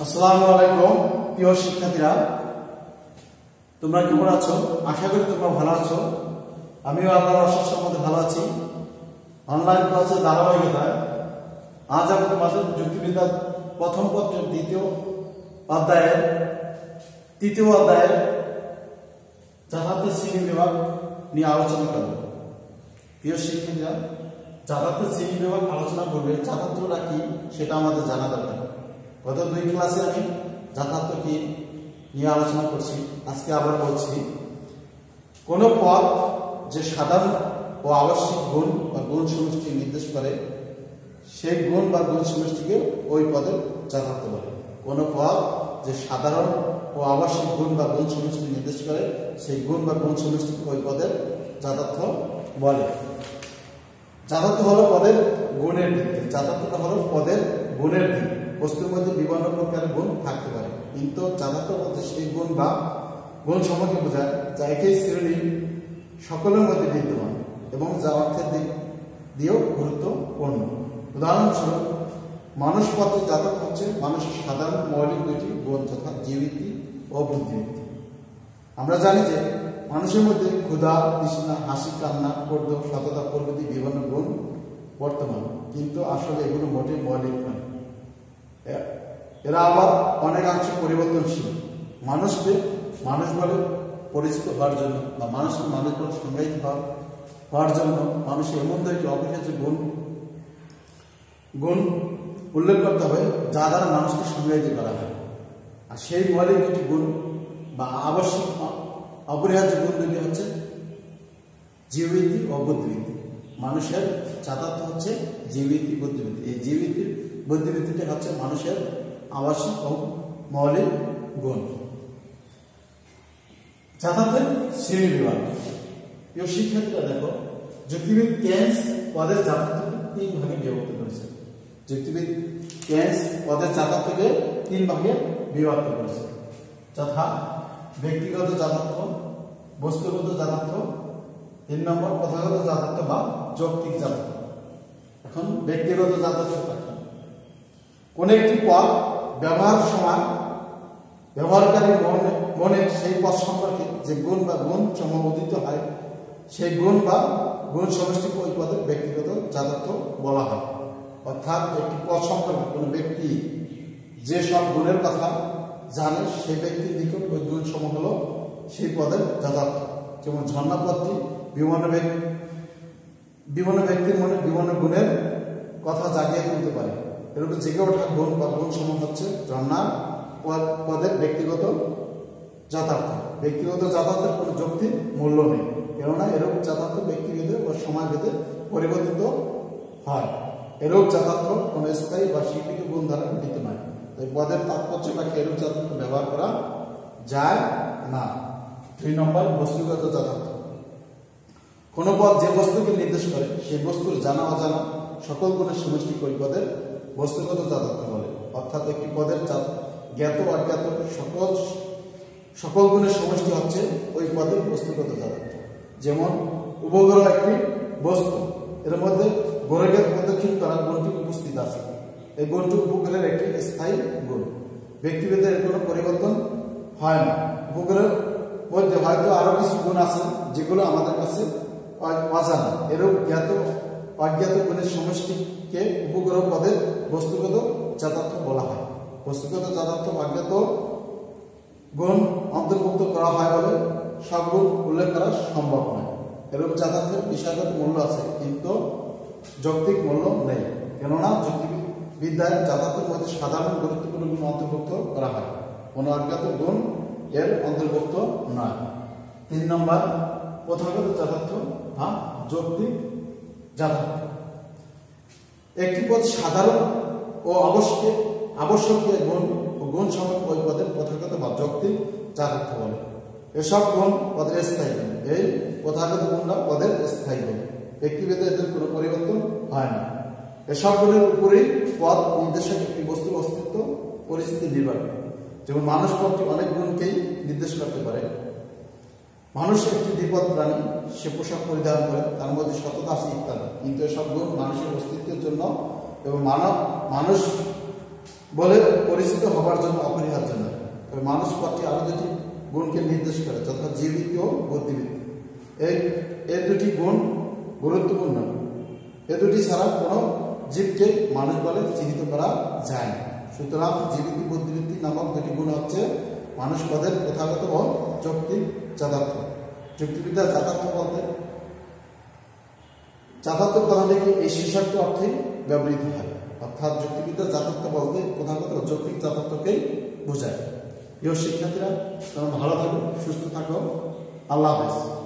আসসালামু আলাইকুম, প্রিয় শিক্ষার্থীরা। তোমরা কেমন আছো? আশা করি তোমরা ভালো আছো। আমিও আল্লাহর অশেষ সম্বন্ধে ভালো আছি। অনলাইন ক্লাসের ধারাবাহিকতায় আজ আমি তোমাদের যুক্তিবিদ্যার প্রথম পত্রের দ্বিতীয় অধ্যায়ের, তৃতীয় অধ্যায়ের যাতায়াত শ্রেণি বিভাগ নিয়ে আলোচনা করব। প্রিয় শিক্ষার্থীরা যাতায়াত শ্রেণি বিভাগ আলোচনা করবে যাতায়াতটা কি সেটা আমাদের জানা দরকার। গত দুই ক্লাসে আমি যাতায়াত কি নিয়ে আলোচনা করছি, আজকে আবার বলছি, কোনো পদ যে সাধারণ ও আবশ্যিক গুণ বা গুণ সমষ্টি নির্দেশ করে সেই গুণ বা গুণ সমষ্টিকে ওই পদের যাতায়াত বলে। কোনো পদ যে সাধারণ ও আবশ্যিক গুণ বা গুণ সমষ্টি নির্দেশ করে, সেই গুণ বা গুণ সমষ্টিকে ওই পদের যাতার্থ বলে। যাতার্থ হলো পদের গুণের দিক যাতার্থটা হলো পদের গুণের দিক বস্তুর মধ্যে বিভিন্ন প্রকারের গুণ থাকতে পারে। কিন্তু যাতার্থ বলতে সেই গুণ বা গুণ সম্পর্কে বোঝায় যা একই শ্রেণি সকলের মধ্যে বিদ্যমান এবং যা অর্থের দিক দিয়েও গুরুত্বপূর্ণ। উদাহরণস্বরূপ মানুষ পত্র যাতায়াত হচ্ছে মানুষের সাধারণ মৌলিক দুটি গুণ যথা জীবীতি ও বুদ্ধিবৃত্তি। আমরা জানি যে মানুষের মধ্যে ক্ষুধা, তৃষ্ণা, হাসি, কান্না কর্দ সততা প্রভৃতি বিভিন্ন গুণ বর্তমান। কিন্তু আসলে এগুলো মোটেই মৌলিক নয়। এরা আবার অনেকাংশে পরিবর্তনশীল। মানুষকে মানুষ বলে পরিচিত হওয়ার জন্য বা মানুষকে মানুষ বলে সংজ্ঞায়িত হওয়ার জন্য মানুষের এমন দুইটি অপরিহার্য গুণ গুণ উল্লেখ করতে হবে যা দ্বারা মানুষকে সংজ্ঞায়িত করা হয়। আর সেই মৌলিক দুটি গুণ বা আবশ্যক অপরিহার্য গুণ দুটি হচ্ছে জীবনীতি ও মানুষের যাতায়াত হচ্ছে জীবনীতি বুদ্ধিবৃত্তি। এই জীবনীতি বুদ্ধিবৃত্তিটা হচ্ছে মানুষের আবাসিক ও মৌলিক গুণ। যাতায়াতের শ্রেণি বিভাগ। প্রিয় শিক্ষার্থীরা, দেখো, যুক্তিবিদ কেন্স পদের যাতায়াতকে তিন ভাগে বিভক্ত করেছে। যুক্তিবিদ কেন্স পদের যাতায়াতকে তিন ভাগে বিভক্ত করেছে। যথা ব্যক্তিগত যাতায়াত বস্তুগত যাতায়াত তিন নম্বর, প্রথাগত যাতায়াত বা যৌক্তিক যাতায়াত এখন ব্যক্তিগত যাতায়াত কি কোন একটি পদ ব্যবহার সময় ব্যবহারকারী মনে মনে সেই পদ সম্পর্কে যে গুণ বা গুণ সমবোধিত হয়, সেই গুণ বা গুণ সমষ্টি ওই পদের ব্যক্তিগত যাতায়াত বলা হয়। অর্থাৎ একটি পদ সম্পর্কে কোনো ব্যক্তি যে সব গুণের কথা জানে, সেই ব্যক্তির নিকট ওই গুণ সমূহ হলো সেই পদের যথার্থ। যেমন ঝর্ণাপত্রী বিভিন্ন ব্যক্তি বিভিন্ন ব্যক্তির মনে বিভিন্ন গুণের কথা জাগিয়ে তুলতে পারে। এরূপে জেগে ওঠা গুণ বা গুণ সমূহ হচ্ছে ঝর্ণার পদ- পদের ব্যক্তিগত যথার্থ। ব্যক্তিগত যথার্থের কোনো যৌক্তিক মূল্য নেই। কেননা এরূপ যথার্থ ব্যক্তিভেদে ও সময়ভেদে পরিবর্তিত হয়। এরূপ যথার্থ কোনো স্থায়ী বা স্বীকৃত গুণ দ্বারা গঠিত নয়। তাই পদের তাৎপর্য বাক্যে এরূপ যথার্থ ব্যবহার করা যায় না। দুই নম্বর বস্তুগত যথার্থ। কোন পদ যে বস্তুকে নির্দেশ করে, সেই বস্তুর জানা অজানা সকল গুণের সমষ্টি ওই পদের বস্তুগত যথার্থ বলে। অর্থাৎ একটি পদের জ্ঞাত অজ্ঞাত সকল সকল গুণের সমষ্টি হচ্ছে ওই পদের বস্তুগত যথার্থ। যেমন, উপগ্রহ একটি বস্তু, এর মধ্যে গোলকের প্রদক্ষিণ করার গুণটি উপস্থিত আছে। এই গুণটি উপগ্রহের একটি স্থায়ী গুণ। ব্যক্তিভেদে এর কোনো পরিবর্তন হয় না। উপগ্রহের মধ্যে হয়তো আরও কিছু গুণ আছে যেগুলো আমাদের কাছে অজানা এরূপ জ্ঞাত, অজ্ঞাত গুণের সমষ্টিকে উপগ্রহ পদের বস্তুগত যথার্থ বলা হয়। বস্তুগত যথার্থ অজ্ঞাত গুণ অন্তর্ভুক্ত করা হয় বলে সব গুণ উল্লেখ করা সম্ভব নয়। এরূপ যাতায়াতের বিষয়গত মূল্য আছে, কিন্তু যৌক্তিক মূল্য নেই। কেননা যৌক্তিক বিদ্যায় যাতায়াতের মধ্যে সাধারণ গুরুত্বপূর্ণ গুণ অন্তর্ভুক্ত করা হয়। কোনো অজ্ঞাত গুণ এর অন্তর্ভুক্ত নয়। তিন নম্বর, প্রথাগত যাতায়াত বা যৌক্তিক যাতায়াত একটি পদ সাধারণ ও আবশ্যক আবশ্যকীয় গুণ ও গুণ সম্পর্কে ওই পদের প্রথাগত বা যৌক্তিক যাতার্থ বলে। এসব গুণ পদের স্থায়ী গুণ। এই প্রথাগত গুণরা পদের স্থায়ী গুণ। ব্যক্তিভেদে এদের কোনো পরিবর্তন হয় না। এসব গুণের উপরেই পদ নির্দেশক একটি বস্তুর অস্তিত্ব, পরিস্থিতি নির্ভর। যেমন মানুষ পদটি অনেক গুণকেই মানুষ একটি বিপদ প্রাণী, সে পোশাক পরিধান করে, তার মধ্যে সততা আছে ইত্যাদি। কিন্তু এসব গুণ মানুষের অস্তিত্বের জন্য এবং মানব, মানুষ বলে পরিচিত হবার জন্য অপরিহার্য নয়। তবে মানুষ পদটি আরও দুটি গুণকে নির্দেশ করে, যথা জীববৃত্তি ও বুদ্ধিবৃত্তি। এই, এ দুটি গুণ গুরুত্বপূর্ণ। এ দুটি ছাড়া কোনো জীবকে মানুষ বলে চিহ্নিত করা যায় না। সুতরাং জীববৃত্তি বুদ্ধিবৃত্তি নামক দুটি গুণ হচ্ছে মানুষ পদের প্রথাগত ও যৌক্তিক যথার্থ। যুক্তিবিদ্যার যাতার্থ বলতে যথার্থ কথাটিকে এই শীর্ষার্থ অর্থে ব্যবহৃত হয়? অর্থাৎ যুক্তিবিদ্যা যাতার্থ বলতে প্রধানত যৌক্তিক যাতার্থকেই বোঝায়। প্রিয় শিক্ষার্থীরা, তোমরা ভালো থাকো, সুস্থ থাকো। আল্লাহ হাফেজ।